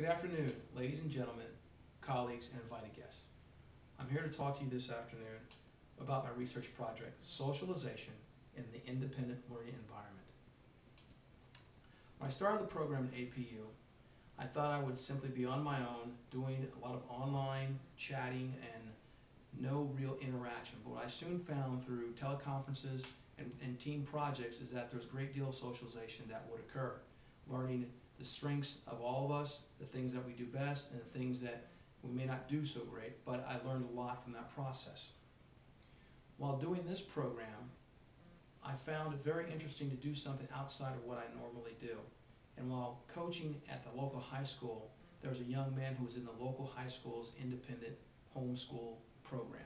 Good afternoon, ladies and gentlemen, colleagues, and invited guests. I'm here to talk to you this afternoon about my research project, Socialization in the Independent Learning Environment. When I started the program at APU, I thought I would simply be on my own, doing a lot of online chatting and no real interaction. But what I soon found through teleconferences and, and team projects is that there's a great deal of socialization that would occur. Learning the strengths of all of us, the things that we do best, and the things that we may not do so great, but I learned a lot from that process. While doing this program, I found it very interesting to do something outside of what I normally do. And while coaching at the local high school, there was a young man who was in the local high school's independent homeschool program.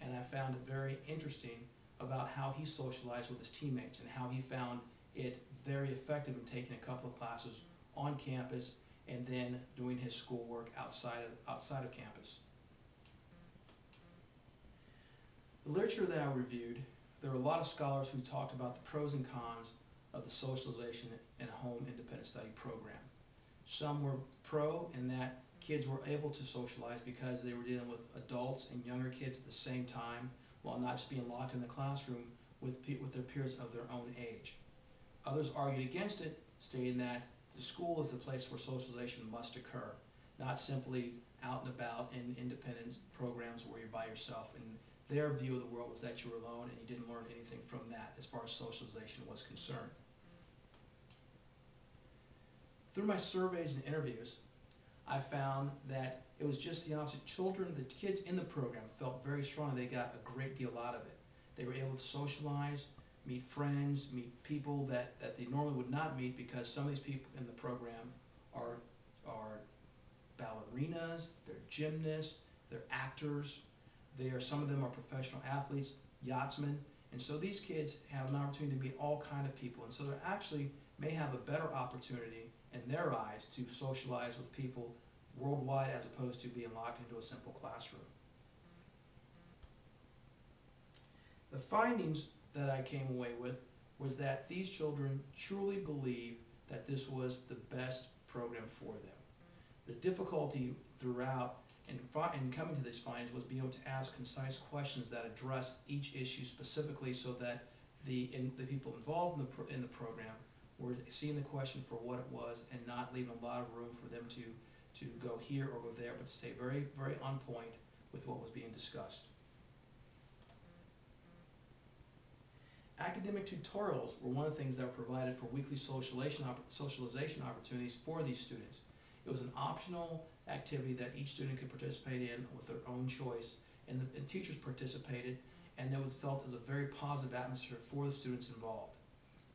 And I found it very interesting about how he socialized with his teammates and how he found it very effective in taking a couple of classes on campus and then doing his schoolwork outside of, outside of campus. The literature that I reviewed, there were a lot of scholars who talked about the pros and cons of the socialization and home independent study program. Some were pro in that kids were able to socialize because they were dealing with adults and younger kids at the same time while not just being locked in the classroom with, with their peers of their own age. Others argued against it, stating that the school is the place where socialization must occur, not simply out and about in independent programs where you're by yourself. And their view of the world was that you were alone and you didn't learn anything from that as far as socialization was concerned. Through my surveys and interviews, I found that it was just the opposite. Children, the kids in the program felt very strong. They got a great deal out of it. They were able to socialize, meet friends, meet people that, that they normally would not meet because some of these people in the program are, are ballerinas, they're gymnasts, they're actors, they are, some of them are professional athletes, yachtsmen, and so these kids have an opportunity to meet all kind of people, and so they actually may have a better opportunity in their eyes to socialize with people worldwide as opposed to being locked into a simple classroom. The findings that I came away with was that these children truly believe that this was the best program for them. The difficulty throughout in, in coming to these findings was being able to ask concise questions that addressed each issue specifically so that the, in, the people involved in the, pro, in the program were seeing the question for what it was and not leaving a lot of room for them to to go here or go there, but stay very, very on point with what was being discussed. Academic tutorials were one of the things that were provided for weekly socialization, opportunities for these students. It was an optional activity that each student could participate in with their own choice, and the and teachers participated, and it was felt as a very positive atmosphere for the students involved.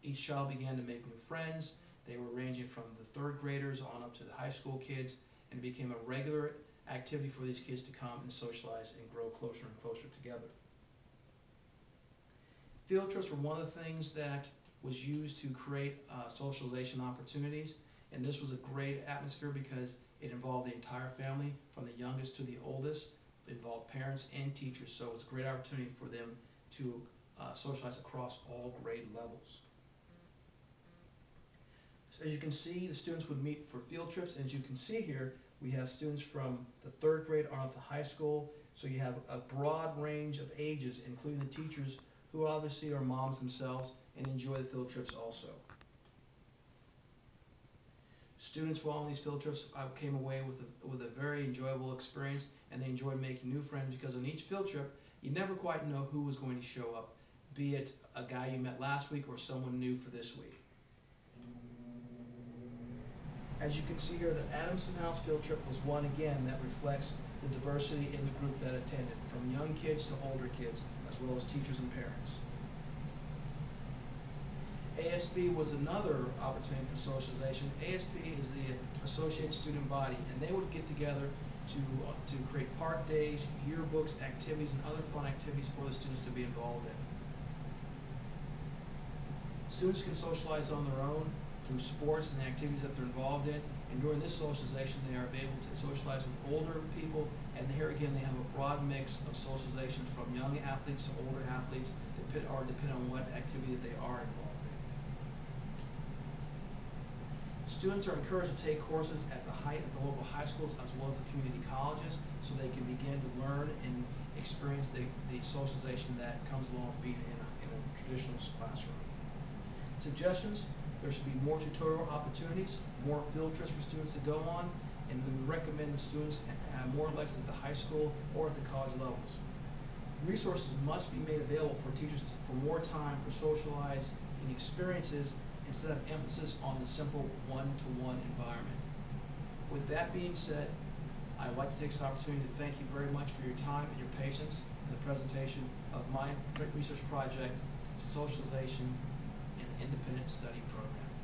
Each child began to make new friends. They were ranging from the third graders on up to the high school kids, and it became a regular activity for these kids to come and socialize and grow closer and closer together. Field trips were one of the things that was used to create uh, socialization opportunities, and this was a great atmosphere because it involved the entire family, from the youngest to the oldest, it involved parents and teachers, so it was a great opportunity for them to uh, socialize across all grade levels. So as you can see, the students would meet for field trips. and As you can see here, we have students from the third grade on up to high school. So you have a broad range of ages, including the teachers who obviously are moms themselves and enjoy the field trips also. Students while on these field trips I came away with a, with a very enjoyable experience and they enjoyed making new friends because on each field trip you never quite know who was going to show up, be it a guy you met last week or someone new for this week. As you can see here, the Adamson House field trip was one again that reflects the diversity in the group that attended, from young kids to older kids, as well as teachers and parents. ASB was another opportunity for socialization. ASB is the Associated Student Body, and they would get together to, uh, to create park days, yearbooks, activities, and other fun activities for the students to be involved in. Students can socialize on their own, through sports and the activities that they're involved in. And during this socialization, they are able to socialize with older people. And here again, they have a broad mix of socializations from young athletes to older athletes, depend, or depending on what activity that they are involved in. Students are encouraged to take courses at the high, at the local high schools as well as the community colleges, so they can begin to learn and experience the, the socialization that comes along with being in a, in a traditional classroom. Suggestions, there should be more tutorial opportunities, more field trips for students to go on, and we recommend the students have more lectures at the high school or at the college levels. Resources must be made available for teachers to- for more time for socializing experiences instead of emphasis on the simple one-to-one environment. With that being said, I'd like to take this opportunity to thank you very much for your time and your patience in the presentation of my research project, socialization and independent study.